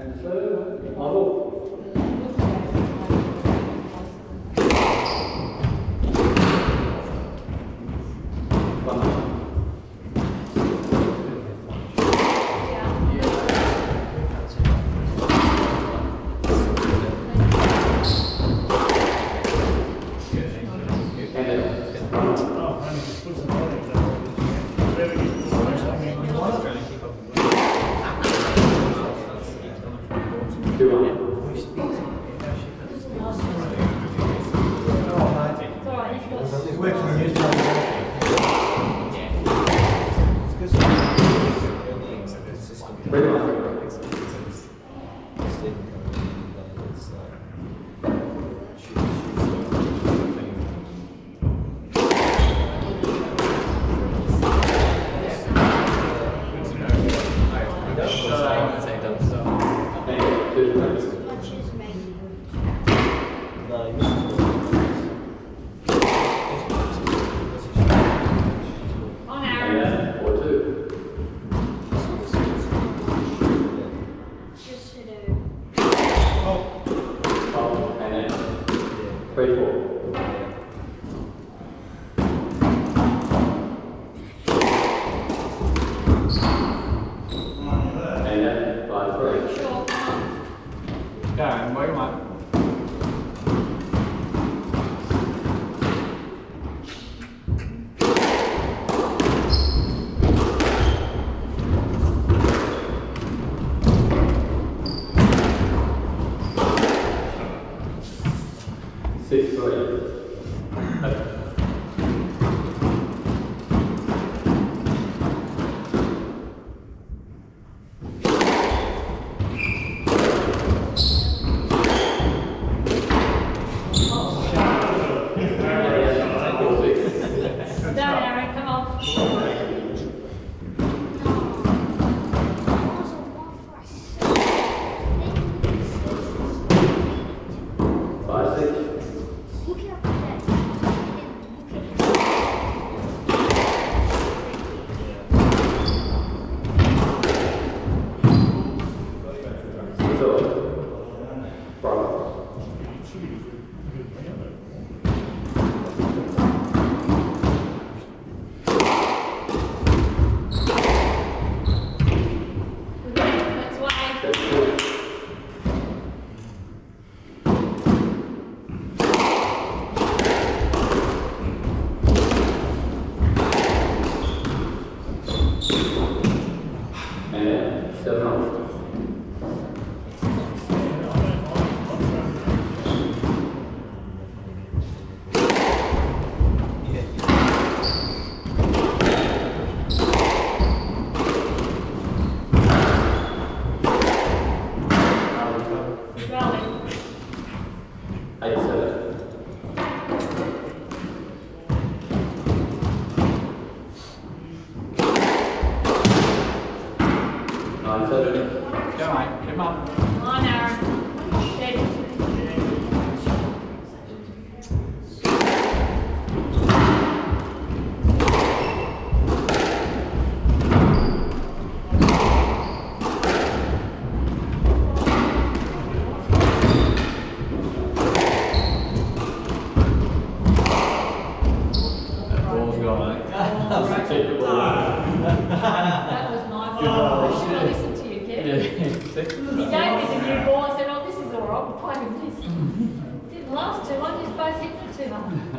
And the third, model. Oh, Wait for me. Three on. And Oh, and then three four. And then five three. Sure. Darren, where am I? Six three. Then seven Come. That ball's gone, mate. Take the ball. To you, kid. Yeah. He gave me the new ball. I said, oh, this is all right. We'll play with this. Didn't last too long. You both hit it too long.